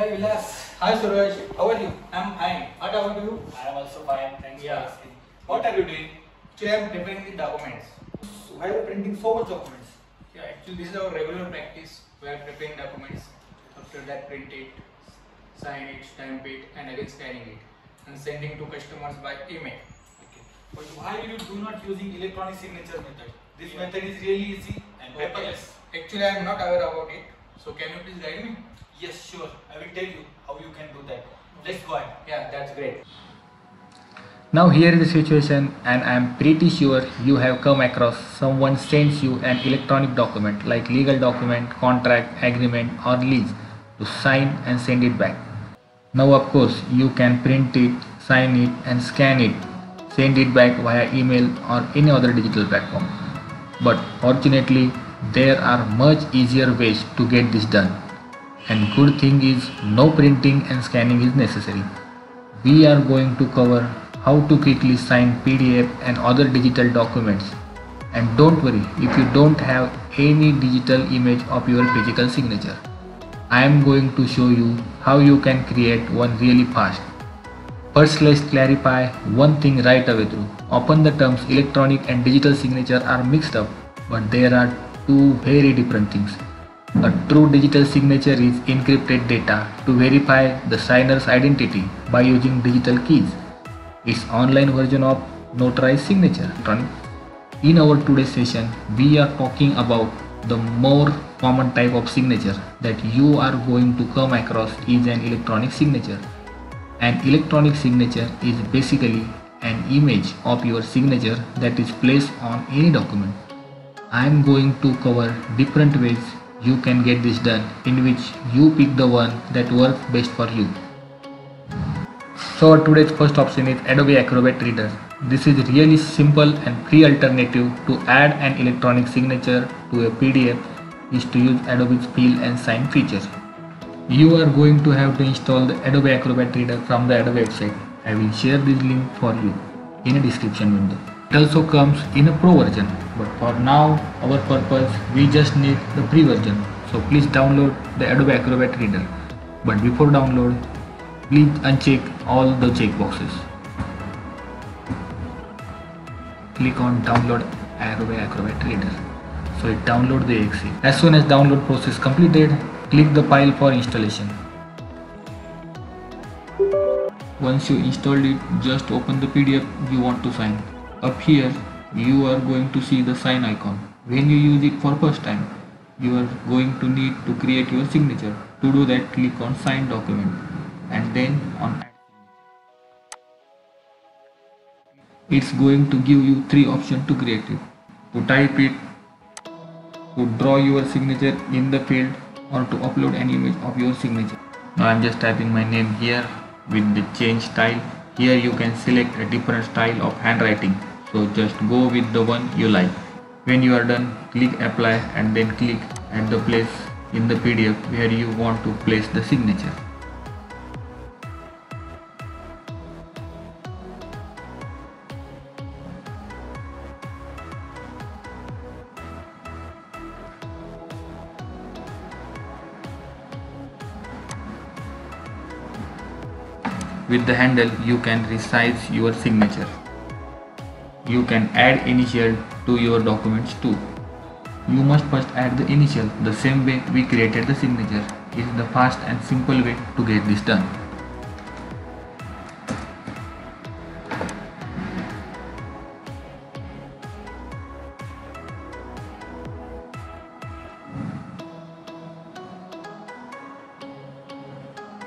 Hi Vilas. Hi Suraj. How are you? I'm fine. What about you? I am also fine. Thanks Yeah. for asking. What are you doing? Actually, I am preparing the documents. Why are you printing so much documents? Yeah, actually, this is our regular practice. We are preparing documents. After that, print it, sign it, stamp it, and again scanning it, and sending to customers by email. Okay. But why you do not using electronic signature method? This Yeah. method is really easy and Okay. paperless. Actually, I am not aware about it. So, can you please guide me? Yes, sure. I will tell you how you can do that. Let's go ahead. Yeah, that's great. Now here is the situation and I am pretty sure you have come across someone sends you an electronic document like legal document, contract, agreement or lease to sign and send it back. Now of course you can print it, sign it and scan it, send it back via email or any other digital platform. But fortunately there are much easier ways to get this done. And good thing is no printing and scanning is necessary. We are going to cover how to quickly sign PDF and other digital documents. And don't worry if you don't have any digital image of your physical signature. I am going to show you how you can create one really fast. First let's clarify one thing right away through. Often the terms electronic and digital signature are mixed up, but there are two very different things. A true digital signature is encrypted data to verify the signer's identity by using digital keys. It's online version of notarized signature. In our today's session, we are talking about the more common type of signature that you are going to come across is an electronic signature. An electronic signature is basically an image of your signature that is placed on any document. I am going to cover different ways you can get this done in which you pick the one that works best for you. So today's first option is Adobe Acrobat Reader. This is really simple and free alternative to add an electronic signature to a PDF is to use Adobe's fill and sign feature. You are going to have to install the Adobe Acrobat Reader from the Adobe website. I will share this link for you in a description window. It also comes in a pro version, but for now, our purpose, we just need the free version. So please download the Adobe Acrobat Reader. But before download, please uncheck all the checkboxes. Click on download Adobe Acrobat Reader. So it download the exe. As soon as download process completed, click the file for installation. Once you installed it, just open the PDF you want to sign. Up here, you are going to see the sign icon. When you use it for first time, you are going to need to create your signature. To do that, click on sign document and then on it's going to give you three options to create it. To type it to draw your signature in the field or to upload an image of your signature. Now i'm just typing my name here with the change style. Here you can select a different style of handwriting so just go with the one you like when you are done click apply and then click at the place in the pdf where you want to place the signature With the handle you can resize your signature. You can add initial to your documents too. You must first add the initial the same way we created the signature. Is the fast and simple way to get this done.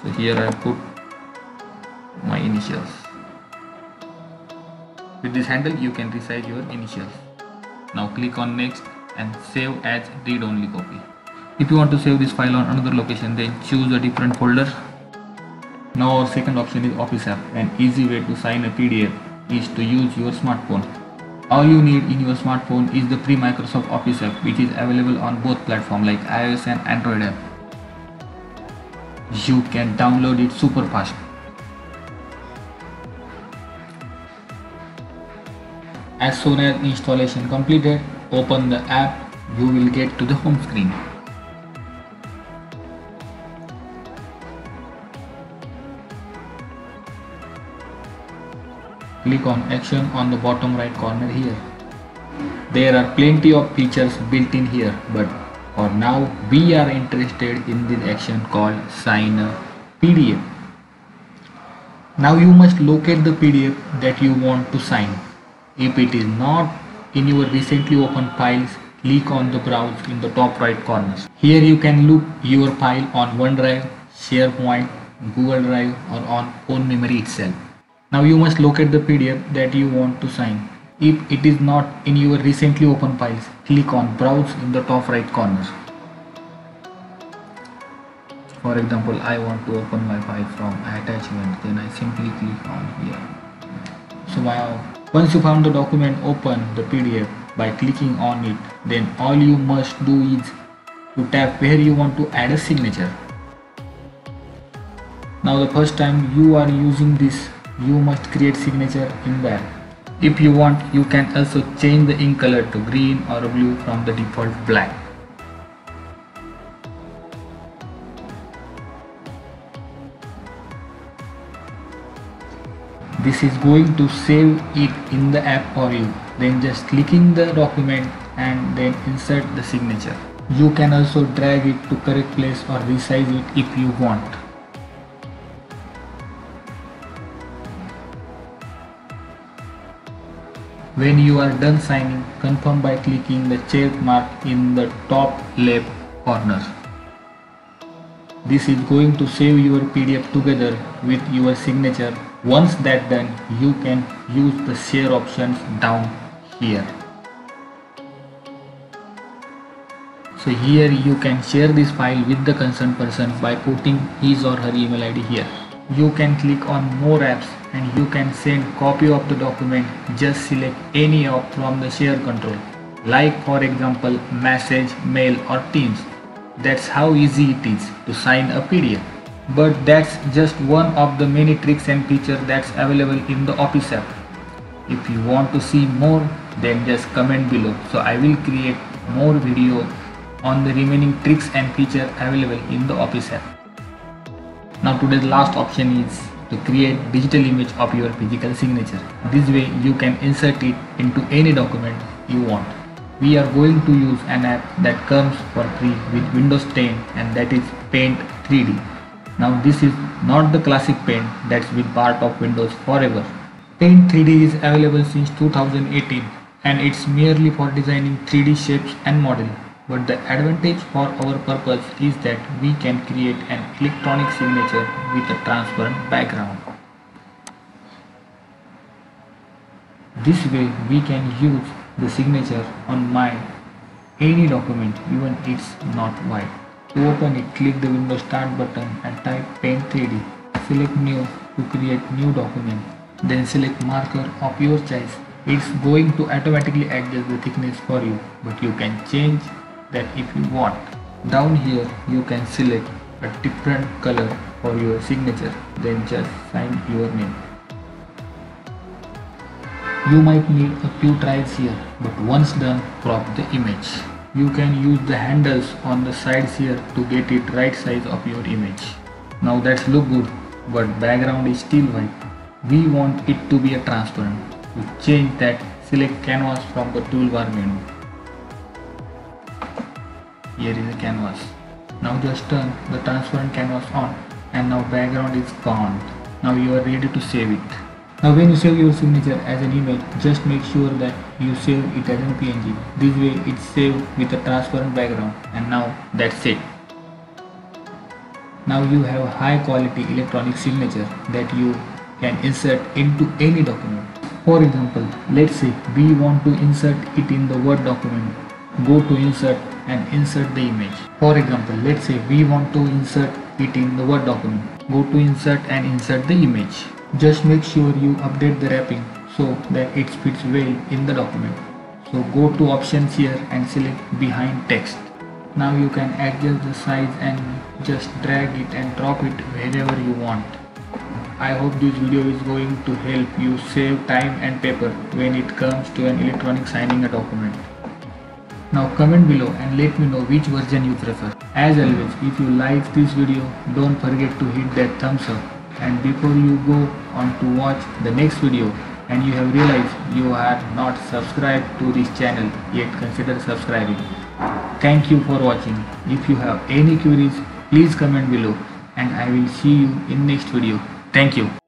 So here I put my initials. This handle you can resize your initials. Now click on next and save as read only copy. If you want to save this file on another location then choose a different folder. Now our second option is Office app. An easy way to sign a PDF is to use your smartphone. All you need in your smartphone is the free Microsoft Office app which is available on both platforms like iOS and Android app. You can download it super fast. As soon as installation completed, open the app, you will get to the home screen. Click on action on the bottom right corner here. There are plenty of features built in here but for now we are interested in this action called sign a PDF. Now you must locate the PDF that you want to sign. If it is not in your recently opened files, click on the browse in the top right corner. Here you can look your file on OneDrive, SharePoint, Google Drive or on own memory itself. Now you must locate the PDF that you want to sign. If it is not in your recently opened files, click on browse in the top right corner. For example, I want to open my file from attachment, then I simply click on here. So now, once you found the document, open the PDF by clicking on it. Then all you must do is to tap where you want to add a signature. Now the first time you are using this, you must create signature in there. If you want, you can also change the ink color to green or blue from the default black. This is going to save it in the app for you. Then just clicking the document and then insert the signature. You can also drag it to correct place or resize it if you want. When you are done signing confirm by clicking the check mark in the top left corner. This is going to save your pdf together with your signature once that done, you can use the share options down here. So here you can share this file with the concerned person by putting his or her email ID here. You can click on more apps and you can send copy of the document just select any app from the share control like for example message, mail or teams. That's how easy it is to sign a PDF but that's just one of the many tricks and features that's available in the office app. If you want to see more then just comment below. So i will create more video on the remaining tricks and features available in the office app. Now today's last option is to create digital image of your physical signature. This way you can insert it into any document you want. We are going to use an app that comes for free with windows 10 and that is paint 3d now this is not the classic paint that's been part of Windows forever. Paint 3D is available since 2018 and it's merely for designing 3D shapes and model. But the advantage for our purpose is that we can create an electronic signature with a transparent background. This way we can use the signature on my any document even it's not white. To open it, click the Windows Start button and type Paint 3D. Select New to create new document. Then select marker of your choice. It's going to automatically adjust the thickness for you, but you can change that if you want. Down here, you can select a different color for your signature, then just sign your name. You might need a few tries here, but once done, crop the image you can use the handles on the sides here to get it right size of your image. Now that's look good but background is still white. We want it to be a transparent. To change that select canvas from the toolbar menu. Here is a canvas. Now just turn the transparent canvas on and now background is gone. Now you are ready to save it. Now when you save your signature as an image, just make sure that you save it as a PNG. This way it's saved with a transparent background and now that's it. Now you have a high quality electronic signature that you can insert into any document. For example, let's say we want to insert it in the Word document. Go to insert and insert the image. For example, let's say we want to insert it in the Word document. Go to insert and insert the image. Just make sure you update the wrapping so that it fits well in the document. So go to options here and select behind text. Now you can adjust the size and just drag it and drop it wherever you want. I hope this video is going to help you save time and paper when it comes to an electronic signing a document. Now comment below and let me know which version you prefer. As always, if you like this video, don't forget to hit that thumbs up and before you go on to watch the next video and you have realized you are not subscribed to this channel yet consider subscribing. Thank you for watching. If you have any queries please comment below and I will see you in next video. Thank you.